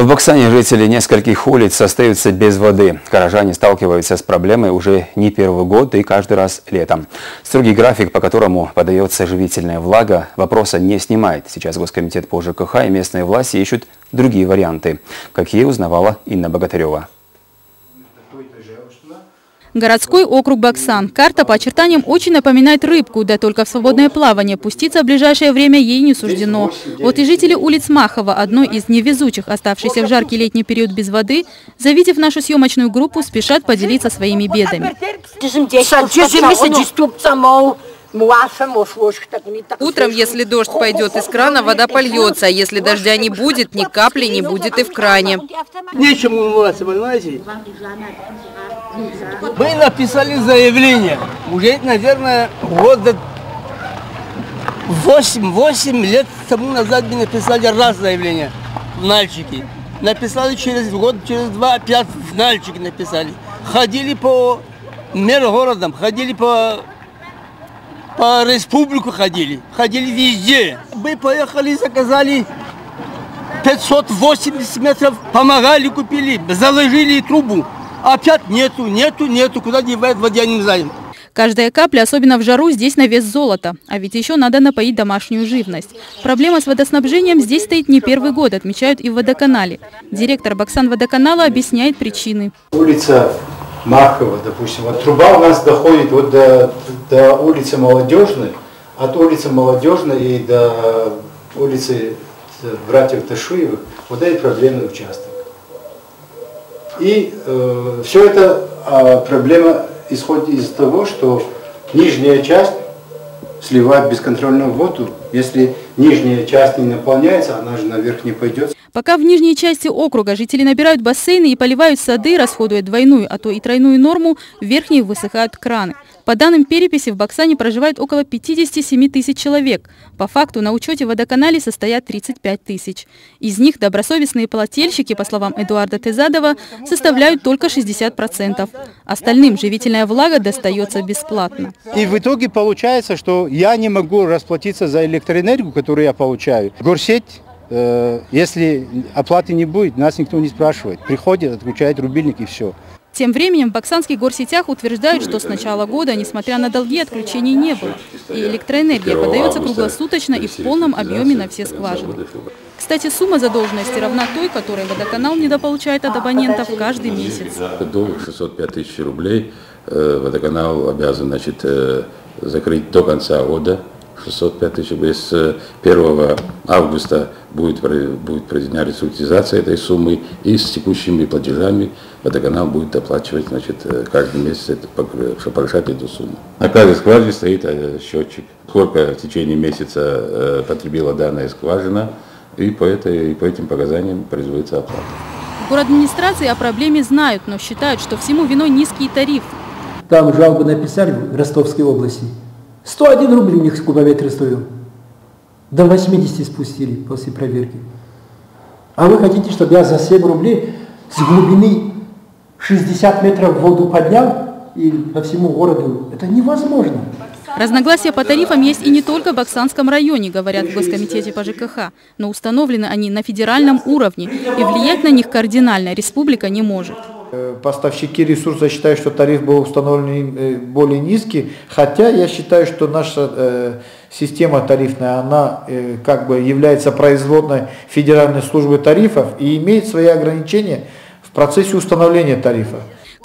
В Баксане жители нескольких улиц остаются без воды. Горожане сталкиваются с проблемой уже не первый год и каждый раз летом. Строгий график, по которому подается живительная влага, вопроса не снимает. Сейчас Госкомитет по ЖКХ и местные власти ищут другие варианты. Как ей узнавала Инна Богатырева. Городской округ Баксан. Карта по очертаниям очень напоминает рыбку, да только в свободное плавание. Пуститься в ближайшее время ей не суждено. Вот и жители улиц Махова, одной из невезучих, оставшихся в жаркий летний период без воды, завидев нашу съемочную группу, спешат поделиться своими бедами. Утром, если дождь пойдет из крана, вода польется, а если дождя не будет, ни капли не будет и в кране. Нечем умываться, понимаете? Мы написали заявление. Уже, наверное, года 8-8 лет тому назад мы написали раз заявление в Нальчике. Написали через год, через два, опять в Нальчике написали. Ходили по мэр городам, ходили по по республику ходили, ходили везде. Мы поехали, заказали 580 метров, помогали, купили, заложили трубу. Опять нету, нету, нету, куда девать воде, не знаем. Каждая капля, особенно в жару, здесь на вес золота. А ведь еще надо напоить домашнюю живность. Проблема с водоснабжением здесь стоит не первый год, отмечают и в водоканале. Директор Баксан водоканала объясняет причины. Улица Маркова, допустим. Вот труба у нас доходит вот до, до улицы Молодежной, от улицы Молодежной и до улицы братьев Ташуевых, вот это проблемный участок. И э, все это э, проблема исходит из того, что нижняя часть сливает бесконтрольную воду. Если нижняя часть не наполняется, она же наверх не пойдет. Пока в нижней части округа жители набирают бассейны и поливают сады, расходуя двойную, а то и тройную норму, в верхней высыхают краны. По данным переписи, в Баксане проживает около 57 тысяч человек. По факту на учете водоканале состоят 35 тысяч. Из них добросовестные полотельщики, по словам Эдуарда Тезадова, составляют только 60%. Остальным живительная влага достается бесплатно. И в итоге получается, что я не могу расплатиться за электроэнергию, которую я получаю. Горсеть если оплаты не будет, нас никто не спрашивает. Приходит, отключает рубильник и все. Тем временем в Баксанских горсетях утверждают, что с начала года, несмотря на долги, отключений не было. И электроэнергия подается круглосуточно и в полном объеме на все скважины. Кстати, сумма задолженности равна той, которой водоканал недополучает от абонентов каждый месяц. Долг 605 тысяч рублей э, водоканал обязан значит, э, закрыть до конца года. 605 тысяч рублей. С 1 августа будет, будет проведена ресурсизация этой суммы, и с текущими платежами водоканал будет оплачивать значит, э, каждый месяц, это, чтобы повышать эту сумму. На каждой скважине стоит э, счетчик, сколько в течение месяца э, потребила данная скважина, и по, этой, и по этим показаниям производится оплата. В администрации о проблеме знают, но считают, что всему виной низкий тариф. Там жалобы написали в Ростовской области. 101 рубль у них кубометр стоил. До 80 спустили после проверки. А вы хотите, чтобы я за 7 рублей с глубины 60 метров воду поднял и по всему городу? Это невозможно. Разногласия по тарифам есть и не только в Баксанском районе, говорят в Госкомитете по ЖКХ, но установлены они на федеральном уровне, и влиять на них кардинально республика не может. Э, поставщики ресурса считают, что тариф был установлен э, более низкий, хотя я считаю, что наша э, система тарифная, она как бы является производной Федеральной службы тарифов и имеет свои ограничения в процессе установления тарифа.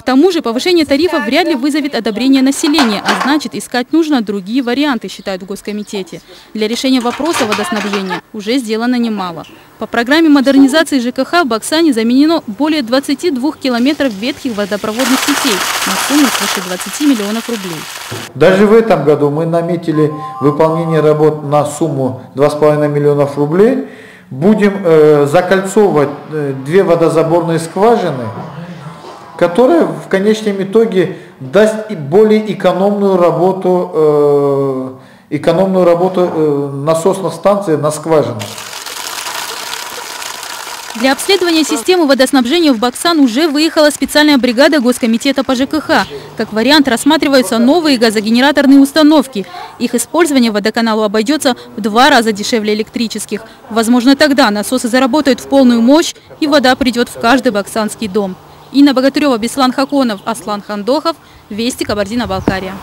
Тому же повышение тарифов вряд ли вызовет одобрение населения, а значит искать нужно другие варианты, считают в Госкомитете. Для решения вопроса водоснабжения уже сделано немало. По программе модернизации ЖКХ в Баксане заменено более 22 километров ветхих водопроводных сетей на сумму свыше 20 миллионов рублей. Даже в этом году мы наметили выполнение работ на сумму 2,5 миллионов рублей. Будем э, закольцовывать э, две водозаборные скважины, которая в конечном итоге даст более экономную работу, э, экономную работу э, насосных станций на скважинах. Для обследования системы водоснабжения в Баксан уже выехала специальная бригада Госкомитета по ЖКХ. Как вариант рассматриваются новые газогенераторные установки. Их использование водоканалу обойдется в два раза дешевле электрических. Возможно, тогда насосы заработают в полную мощь и вода придет в каждый баксанский дом. Инна Богатырева, Беслан Хаконов, Аслан Хандохов. Вести Кабардино-Балкария.